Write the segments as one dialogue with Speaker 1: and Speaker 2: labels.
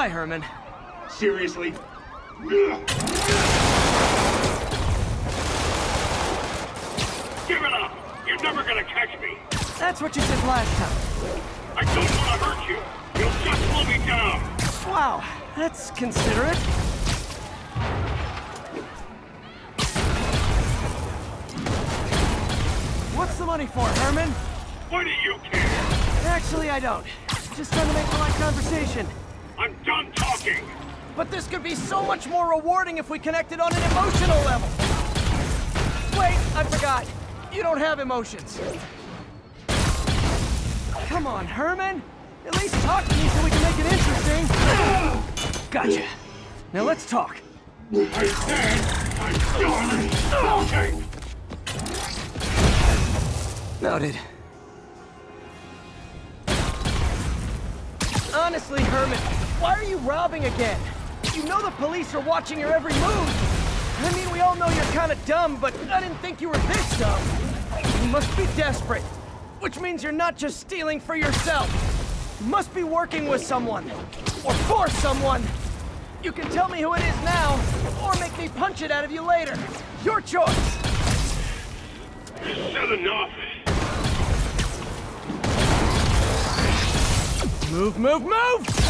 Speaker 1: Hi, Herman.
Speaker 2: Seriously? Give it up! You're never gonna catch me!
Speaker 1: That's what you did last time.
Speaker 2: I don't want to hurt you! You'll just slow me down!
Speaker 1: Wow, that's considerate. What's the money for, Herman?
Speaker 2: Why do you care?
Speaker 1: Actually, I don't. Just trying to make polite conversation.
Speaker 2: I'm talking!
Speaker 1: But this could be so much more rewarding if we connected on an emotional level. Wait, I forgot. You don't have emotions. Come on, Herman. At least talk to me so we can make it interesting. Gotcha. Now let's talk.
Speaker 2: I said I'm talking!
Speaker 1: Noted. Honestly, Herman, why are you robbing again? You know the police are watching your every move. I mean, we all know you're kind of dumb, but I didn't think you were this dumb. You must be desperate. Which means you're not just stealing for yourself. You must be working with someone. Or for someone. You can tell me who it is now, or make me punch it out of you later. Your choice.
Speaker 2: Said enough!
Speaker 1: Move, move, move!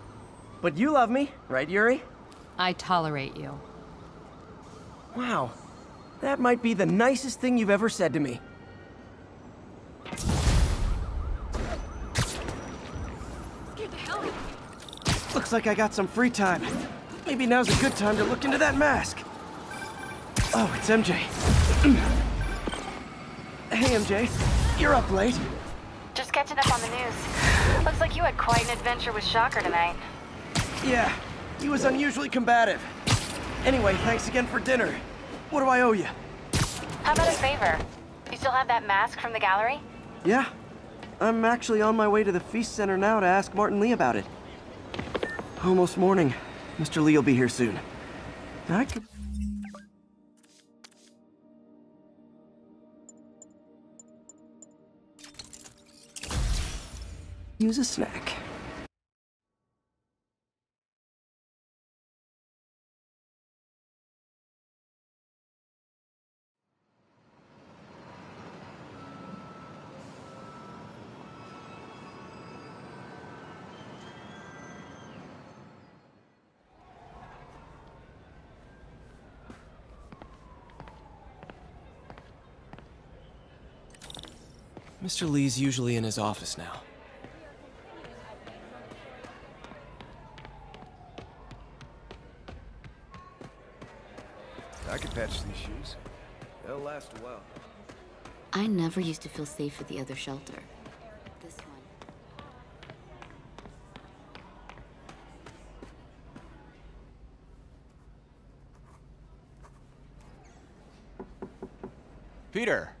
Speaker 1: But you love me, right, Yuri?
Speaker 3: I tolerate you.
Speaker 1: Wow. That might be the nicest thing you've ever said to me. Looks like I got some free time. Maybe now's a good time to look into that mask. Oh, it's MJ. hey, MJ. You're up late.
Speaker 4: Just catching up on the news. Looks like you had quite an adventure with Shocker tonight.
Speaker 1: Yeah, he was unusually combative. Anyway, thanks again for dinner. What do I owe you?
Speaker 4: How about a favor? You still have that mask from the gallery?
Speaker 1: Yeah, I'm actually on my way to the Feast Center now to ask Martin Li about it. Almost morning. Mr. Li will be here soon. I could... Use a snack. Mr. Li's usually in his office now.
Speaker 5: I could patch these shoes. They'll last a while.
Speaker 6: I never used to feel safe at the other shelter. This one.
Speaker 7: Peter, what can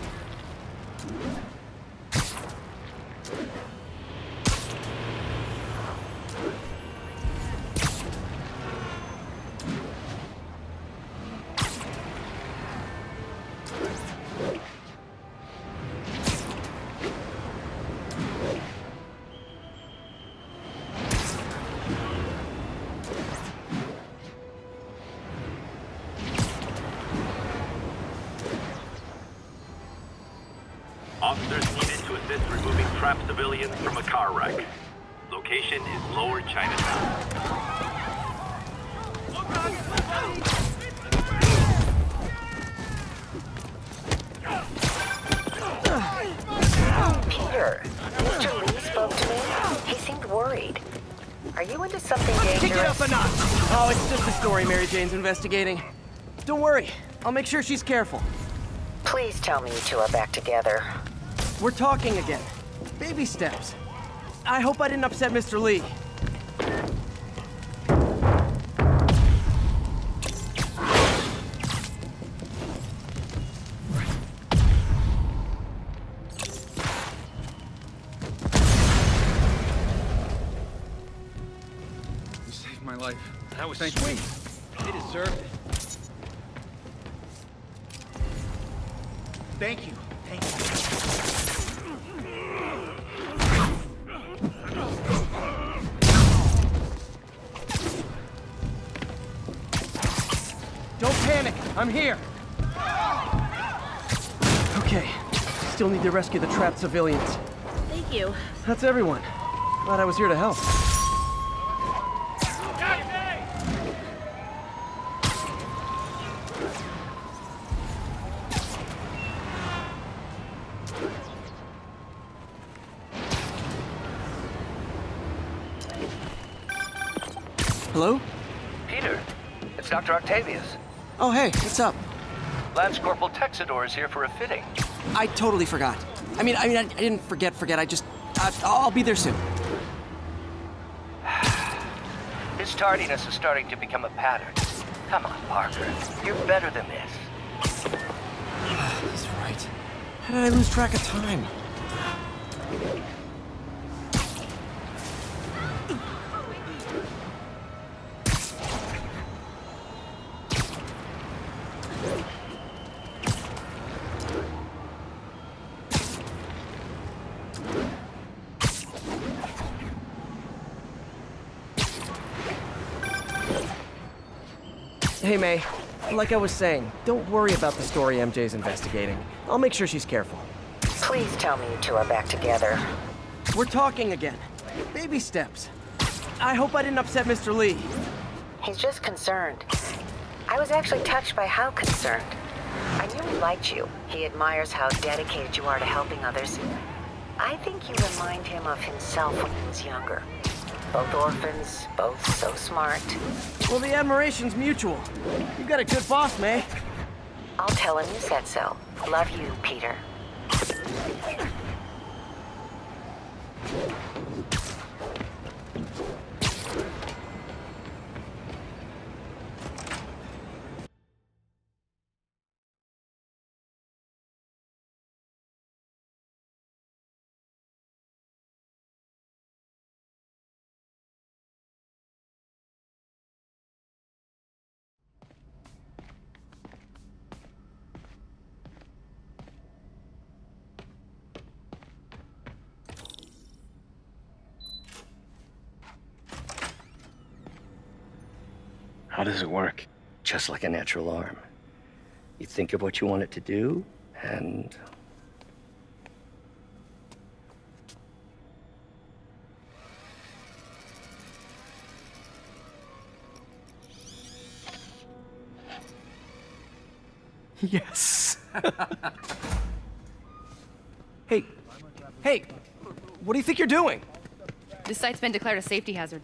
Speaker 2: Civilians from a car wreck. Location is Lower Chinatown.
Speaker 8: Peter, Mr. Li spoke to me. He seemed worried. Are you into something dangerous?
Speaker 1: Kick it up a notch! Oh, it's just a story Mary Jane's investigating. Don't worry, I'll make sure she's careful.
Speaker 8: Please tell me you two are back together.
Speaker 1: We're talking again. Baby steps. I hope I didn't upset Mr. Li.
Speaker 9: You saved my life. That was sweet. They deserved it. Thank you. Thank you.
Speaker 1: Panic, I'm here. Okay, still need to rescue the trapped civilians.
Speaker 6: Thank you.
Speaker 1: That's everyone. Glad I was here to help. Hello?
Speaker 10: Peter, it's Dr. Octavius.
Speaker 1: Oh, hey, what's up?
Speaker 10: Lance Corporal Texador is here for a fitting.
Speaker 1: I totally forgot. I mean, I mean, I, didn't forget, forget. I just, I, I'll be there soon.
Speaker 10: His tardiness is starting to become a pattern. Come on, Parker. You're better than this.
Speaker 1: He's right. How did I lose track of time? Hey, May. Like I was saying, don't worry about the story MJ's investigating. I'll make sure she's careful.
Speaker 8: Please tell me you two are back together.
Speaker 1: We're talking again. Baby steps. I hope I didn't upset Mr. Li.
Speaker 8: He's just concerned. I was actually touched by how concerned. I knew he liked you. He admires how dedicated you are to helping others. I think you remind him of himself when he was younger. Both orphans, both so smart.
Speaker 1: Well, the admiration's mutual. You've got a good boss, May.
Speaker 8: I'll tell him you said so. Love you, Peter.
Speaker 11: How does it work? Just like a natural arm. You think of what you want it to do, and
Speaker 1: Yes. hey, hey, what do you think you're doing?
Speaker 12: This site's been declared a safety hazard.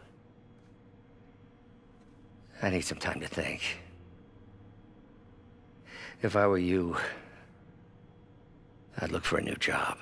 Speaker 11: I need some time to think. If I were you, I'd look for a new job.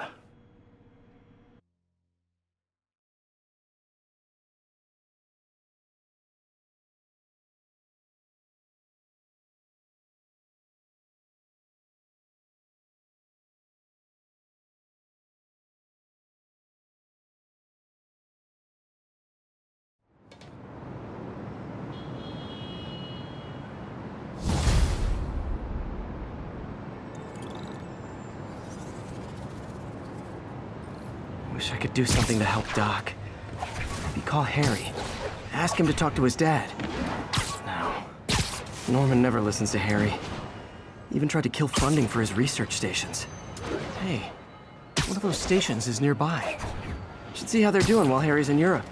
Speaker 1: Could do something to help Doc. Maybe call Harry. Ask him to talk to his dad. No. Norman never listens to Harry. Even tried to kill funding for his research stations. Hey, one of those stations is nearby. Should see how they're doing while Harry's in Europe.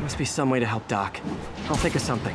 Speaker 1: Must be some way to help Doc. I'll think of something.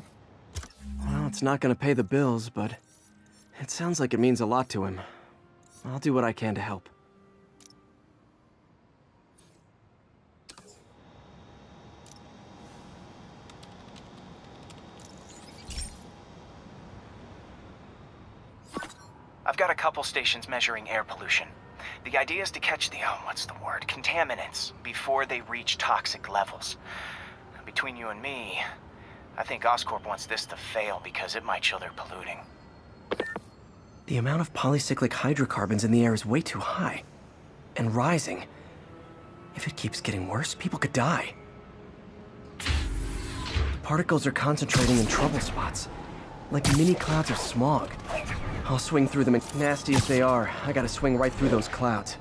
Speaker 5: It's not gonna pay the bills, but it sounds like it means a lot to him. I'll do what I can to help.
Speaker 13: I've got a couple stations measuring air pollution. The idea is to catch the, oh, what's the word, contaminants before they reach toxic levels. Between you and me, I think Oscorp wants this to fail because it might show they're polluting.
Speaker 5: The amount of polycyclic hydrocarbons in the air is way too high. And rising. If it keeps getting worse, people could die. The particles are concentrating in trouble spots. Like mini clouds of smog. I'll swing through them, and nasty as they are, I gotta swing right through those clouds.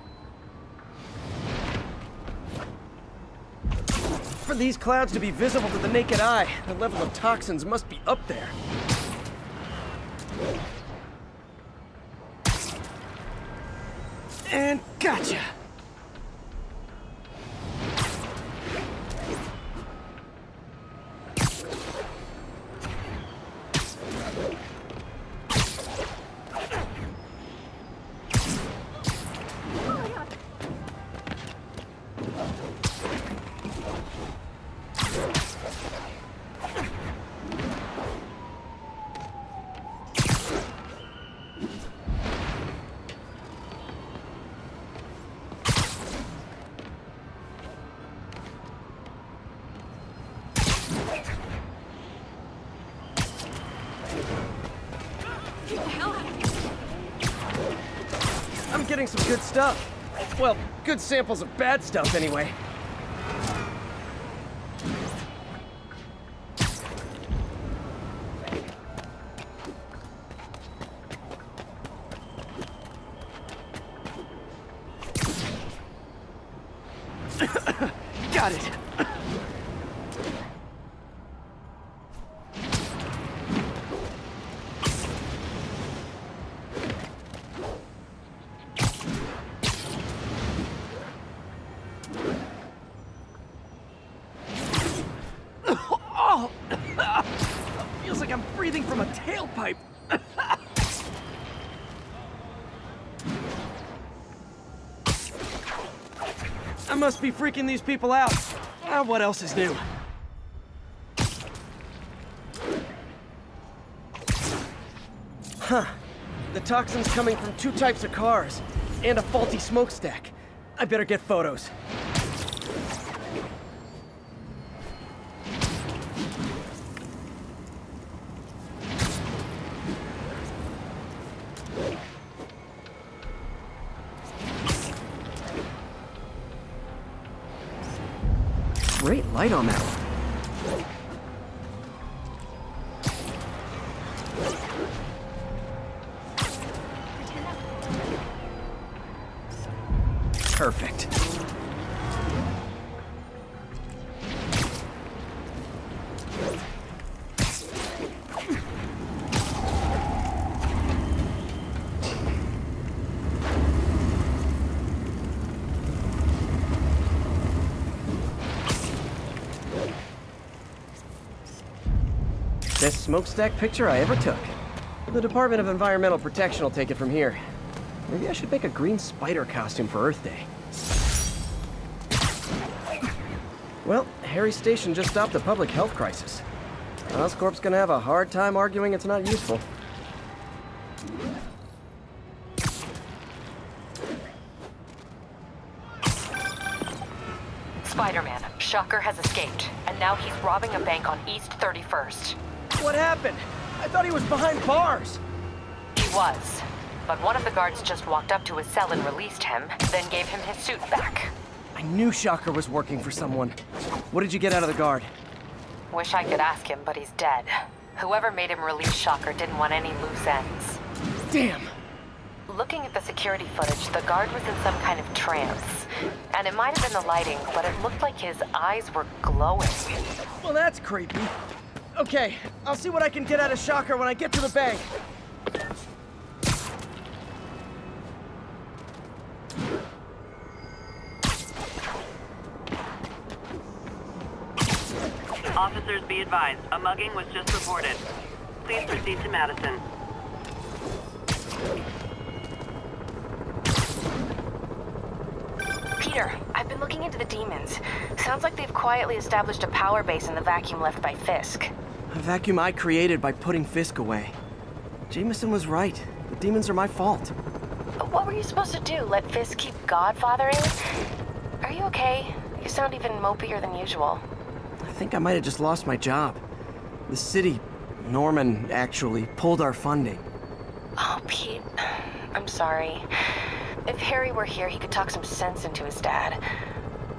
Speaker 1: These clouds to be visible to the naked eye, the level of toxins must be up there. And gotcha! I'm getting some good stuff. Well, good samples of bad stuff, anyway. Oh! Feels like I'm breathing from a tailpipe. I must be freaking these people out. Ah, what else is new? Huh. The toxin's coming from two types of cars, and a faulty smokestack. I better get photos.
Speaker 5: Great light on that one. Smokestack picture I ever took. The Department of Environmental Protection will take it from here. Maybe I should make a green spider costume for Earth Day. Well, Harry Station just stopped a public health crisis. Oscorp's gonna have a hard time arguing it's not useful.
Speaker 14: Spider-Man, Shocker has escaped, and now he's robbing a bank on East 31st.
Speaker 1: What happened? I thought he was behind bars.
Speaker 14: He was. But one of the guards just walked up to his cell and released him, then gave him his suit back.
Speaker 1: I knew Shocker was working for someone. What did you get out of the guard?
Speaker 14: Wish I could ask him, but he's dead. Whoever made him release Shocker didn't want any loose ends.
Speaker 1: Damn!
Speaker 14: Looking at the security footage, the guard was in some kind of trance. And it might have been the lighting, but it looked like his eyes were glowing.
Speaker 1: Well, that's creepy. Okay, I'll see what I can get out of Shocker when I get to the bank.
Speaker 15: Officers be advised, a mugging was just reported. Please proceed to Madison.
Speaker 4: Peter, I've been looking into the demons. Sounds like they've quietly established a power base in the vacuum left by Fisk.
Speaker 5: A vacuum I created by putting Fisk away. Jameson was right. The demons are my fault.
Speaker 4: What were you supposed to do? Let Fisk keep godfathering? Are you okay? You sound even mopier than usual.
Speaker 5: I think I might have just lost my job. The city, Norman, actually, pulled our funding.
Speaker 4: Oh, Pete. I'm sorry. If Harry were here, he could talk some sense into his dad.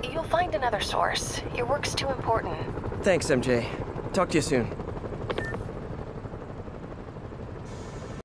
Speaker 4: You'll find another source. Your work's too important.
Speaker 5: Thanks, MJ. Talk to you soon.